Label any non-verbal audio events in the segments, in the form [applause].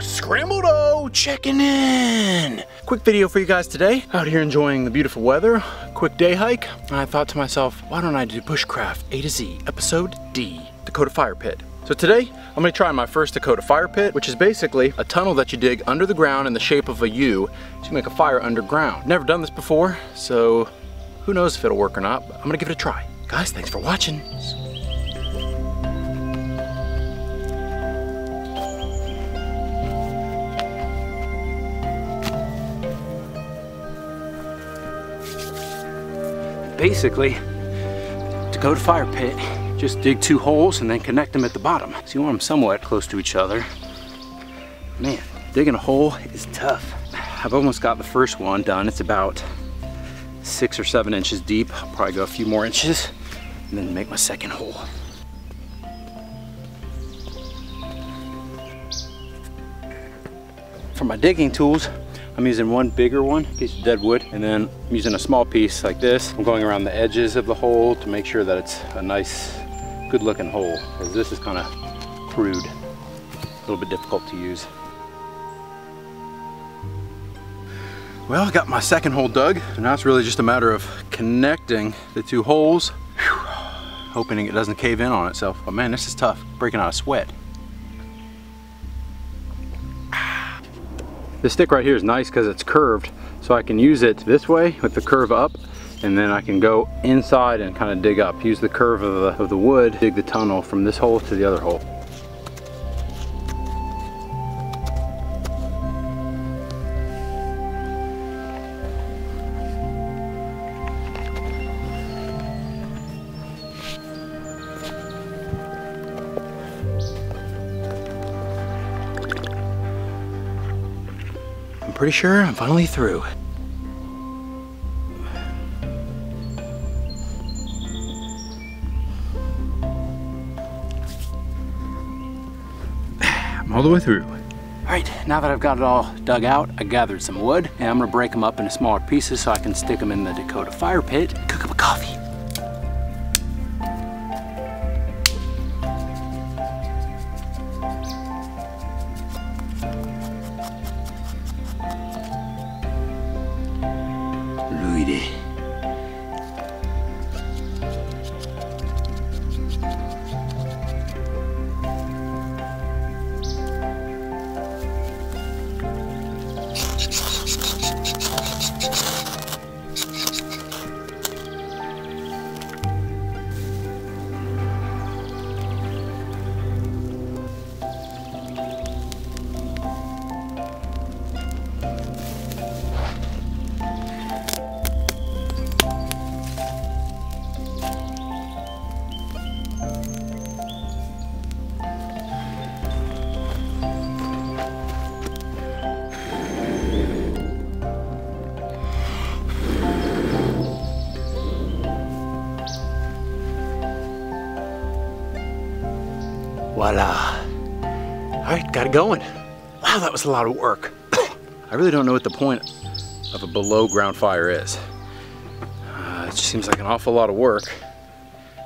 Scrambled O checking in. Quick video for you guys today. Out here enjoying the beautiful weather. Quick day hike. And I thought to myself, why don't I do bushcraft A to Z, episode D, Dakota Fire Pit. So today, I'm gonna try my first Dakota fire pit, which is basically a tunnel that you dig under the ground in the shape of a U to make a fire underground. Never done this before, so who knows if it'll work or not, but I'm gonna give it a try. Guys, thanks for watching. Basically, Dakota fire pit, just dig two holes and then connect them at the bottom. So you want them somewhat close to each other. Man, digging a hole is tough. I've almost got the first one done. It's about six or seven inches deep. I'll probably go a few more inches and then make my second hole. For my digging tools, I'm using one bigger one, piece of dead wood, and then I'm using a small piece like this. I'm going around the edges of the hole to make sure that it's a nice, good looking hole, because this is kind of crude, a little bit difficult to use. Well, I got my second hole dug, and now it's really just a matter of connecting the two holes, Whew. hoping it doesn't cave in on itself. But man, this is tough, breaking out a sweat. This stick right here is nice because it's curved, so I can use it this way with the curve up, and then I can go inside and kind of dig up. Use the curve of the, of the wood, dig the tunnel from this hole to the other hole. I'm pretty sure I'm finally through. I'm all the way through. All right, now that I've got it all dug out, I gathered some wood and I'm gonna break them up into smaller pieces so I can stick them in the Dakota fire pit, cook up a coffee. ルイリ Voila. All right, got it going. Wow, that was a lot of work. [coughs] I really don't know what the point of a below ground fire is. Uh, it just seems like an awful lot of work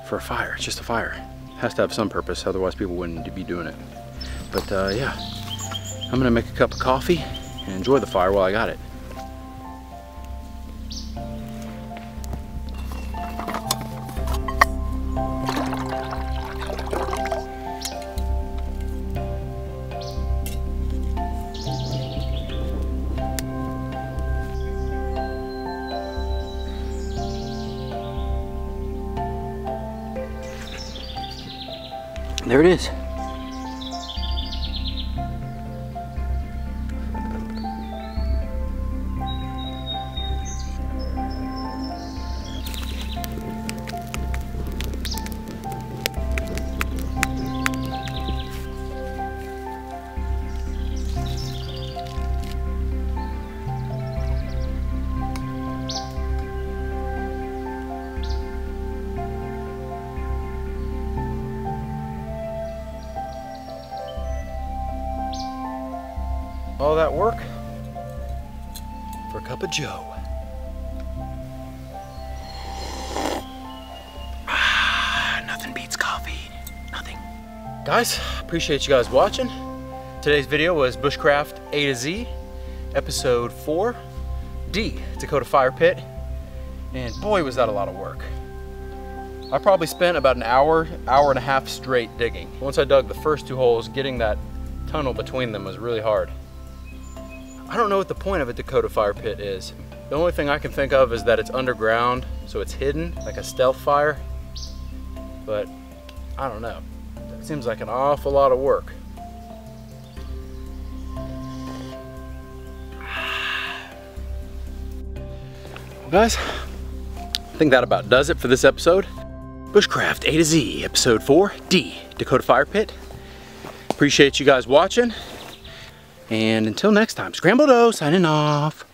for a fire. It's just a fire. It has to have some purpose, otherwise people wouldn't be doing it. But uh, yeah, I'm gonna make a cup of coffee and enjoy the fire while I got it. There it is. All that work for a cup of joe. Ah, nothing beats coffee. Nothing. Guys, appreciate you guys watching. Today's video was Bushcraft A to Z, episode 4, D, Dakota Fire Pit. And boy, was that a lot of work. I probably spent about an hour, hour and a half straight digging. Once I dug the first two holes, getting that tunnel between them was really hard. I don't know what the point of a Dakota Fire Pit is. The only thing I can think of is that it's underground, so it's hidden, like a stealth fire. But I don't know. That seems like an awful lot of work. Well [sighs] guys, I think that about does it for this episode. Bushcraft A to Z, episode 4, D, Dakota Fire Pit. Appreciate you guys watching. And until next time, Scrambled O signing off.